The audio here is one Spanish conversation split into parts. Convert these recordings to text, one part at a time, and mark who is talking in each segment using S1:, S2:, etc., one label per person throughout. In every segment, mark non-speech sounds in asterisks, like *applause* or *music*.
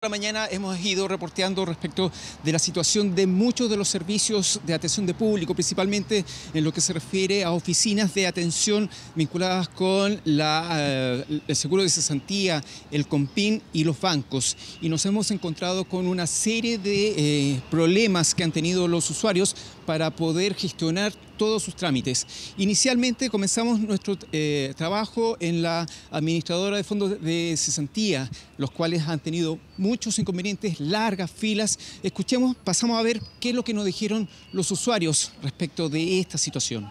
S1: La mañana hemos ido reporteando respecto de la situación de muchos de los servicios de atención de público, principalmente en lo que se refiere a oficinas de atención vinculadas con eh, el seguro de cesantía, el COMPIN y los bancos. Y nos hemos encontrado con una serie de eh, problemas que han tenido los usuarios para poder gestionar todos sus trámites. Inicialmente comenzamos nuestro eh, trabajo en la administradora de fondos de cesantía, los cuales han tenido muchos inconvenientes, largas filas. Escuchemos, pasamos a ver qué es lo que nos dijeron los usuarios respecto de esta situación.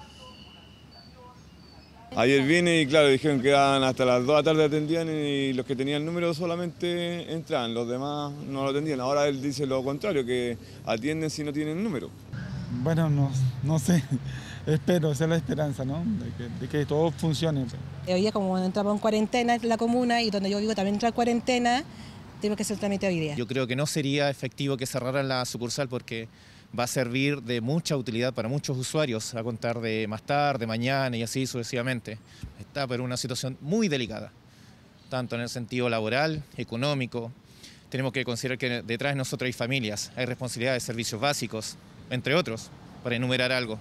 S2: Ayer vine y claro, dijeron que eran hasta las 2 de la tarde atendían y los que tenían el número solamente entraban, los demás no lo atendían. Ahora él dice lo contrario, que atienden si no tienen número.
S3: Bueno, no, no sé, *laughs* espero, esa es la esperanza, ¿no? De que, todo funcione.
S4: Hoy día como entramos en cuarentena en la comuna y donde yo vivo también entra en cuarentena, tenemos que hacer el trámite hoy día.
S5: Yo creo que no sería efectivo que cerraran la sucursal porque va a servir de mucha utilidad para muchos usuarios, a contar de más tarde, mañana y así sucesivamente. Está por una situación muy delicada, tanto en el sentido laboral, económico. Tenemos que considerar que detrás de nosotros hay familias, hay responsabilidades, servicios básicos, entre otros, para enumerar algo.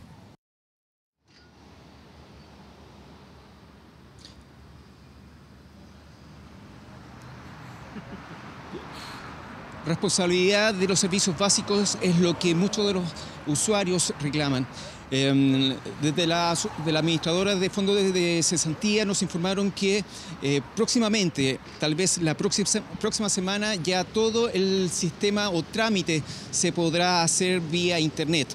S1: Responsabilidad de los servicios básicos es lo que muchos de los usuarios reclaman. Em, desde la, de la administradora de fondos de, cesantía nos informaron que eh, próximamente, tal vez la próxima semana, ya todo el sistema o trámite se podrá hacer vía internet.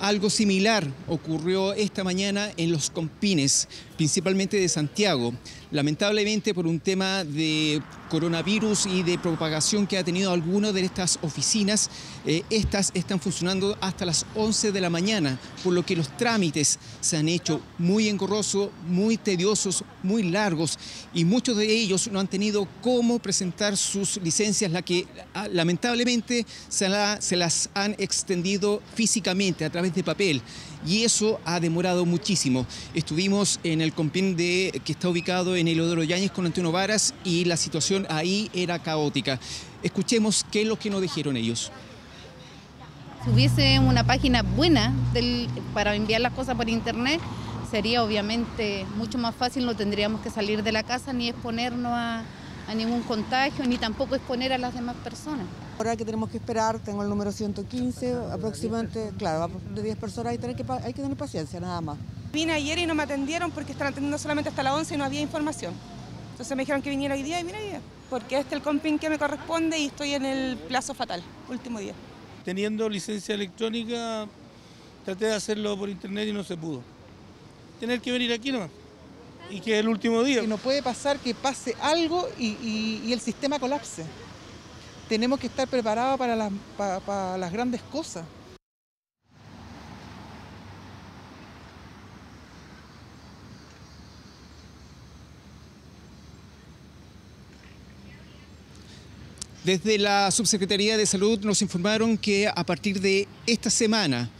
S1: Algo similar ocurrió esta mañana en los compines, principalmente de Santiago. Lamentablemente por un tema de coronavirus y de propagación que ha tenido alguna de estas oficinas, eh, estas están funcionando hasta las 11 de la mañana, por lo que los trámites se han hecho muy engorrosos, muy tediosos, muy largos y muchos de ellos no han tenido cómo presentar sus licencias, la que ah, lamentablemente se, se las han extendido físicamente a través de papel y eso ha demorado muchísimo. Estuvimos en el compín de, que está ubicado en el Odoro Yáñez con Antonio Varas y la situación ahí era caótica. Escuchemos qué es lo que nos dijeron ellos.
S6: Si hubiese una página buena para enviar las cosas por internet, sería obviamente mucho más fácil, no tendríamos que salir de la casa ni exponernos a, a ningún contagio, ni tampoco exponer a las demás personas.
S4: Ahora que tenemos que esperar, tengo el número 115, aproximadamente, claro, de 10 personas hay, que, hay que tener paciencia, nada más.
S7: Vine ayer y no me atendieron porque están atendiendo solamente hasta las 11 y no había información. Entonces me dijeron que viniera hoy día y vine hoy día, porque este es el comping que me corresponde y estoy en el plazo fatal, último día.
S8: Teniendo licencia electrónica, traté de hacerlo por internet y no se pudo. Tener que venir aquí nomás y que es el último día.
S9: Y no puede pasar que pase algo y, el sistema colapse. Tenemos que estar preparados para las, para las grandes cosas.
S1: Desde la Subsecretaría de Salud nos informaron que a partir de esta semana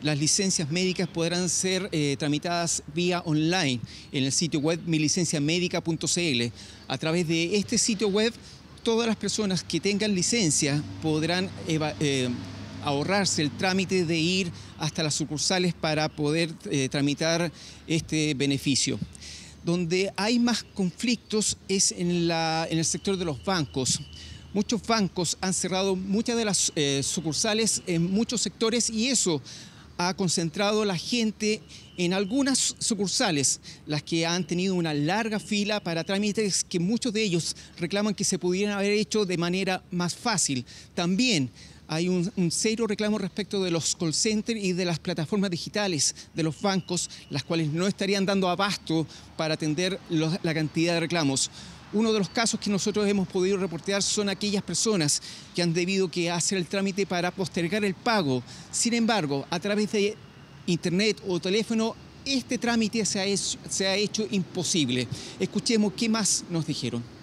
S1: las licencias médicas podrán ser eh, tramitadas vía online en el sitio web milicenciamedica.cl. A través de este sitio web, todas las personas que tengan licencia podrán eh, ahorrarse el trámite de ir hasta las sucursales para poder eh, tramitar este beneficio. Donde hay más conflictos es en, en el sector de los bancos. Muchos bancos han cerrado muchas de las sucursales en muchos sectores y eso ha concentrado la gente en algunas sucursales, las que han tenido una larga fila para trámites que muchos de ellos reclaman que se pudieran haber hecho de manera más fácil. También hay un, serio reclamo respecto de los call centers y de las plataformas digitales de los bancos, las cuales no estarían dando abasto para atender la cantidad de reclamos. Uno de los casos que nosotros hemos podido reportear son aquellas personas que han debido hacer el trámite para postergar el pago. Sin embargo, a través de internet o teléfono, este trámite se ha hecho, se ha hecho imposible. Escuchemos qué más nos dijeron.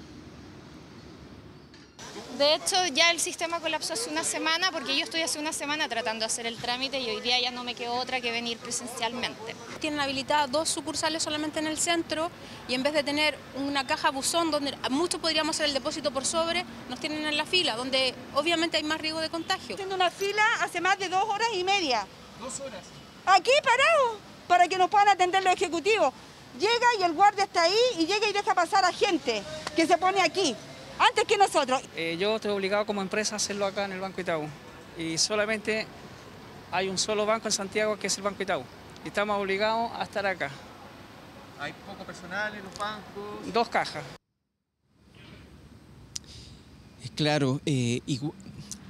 S10: De hecho, ya el sistema colapsó hace una semana porque yo estoy hace una semana tratando de hacer el trámite y hoy día ya no me quedó otra que venir presencialmente.
S11: Tienen habilitadas dos sucursales solamente en el centro y en vez de tener una caja buzón donde muchos podríamos hacer el depósito por sobre, nos tienen en la fila, donde obviamente hay más riesgo de contagio.
S12: Haciendo una fila hace más de dos horas y media.
S1: Dos horas.
S12: Aquí parado, para que nos puedan atender los ejecutivos. Llega y el guardia está ahí y llega y deja pasar a gente que se pone aquí antes que nosotros.
S13: Eh, yo estoy obligado como empresa a hacerlo acá en el Banco Itaú y solamente hay un solo banco en Santiago que es el Banco Itaú y estamos obligados a estar acá.
S1: ¿Hay poco personal en los bancos?
S13: Dos cajas.
S1: Es claro, eh,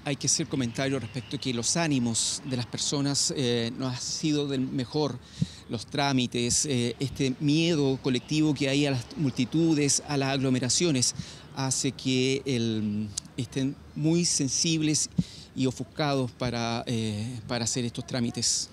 S1: hay que hacer comentario respecto a que los ánimos de las personas eh, no han sido del mejor los trámites, eh, este miedo colectivo que hay a las multitudes, a las aglomeraciones, hace que estén muy sensibles y ofuscados para, para hacer estos trámites.